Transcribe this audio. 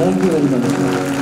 옮기는 겁니다.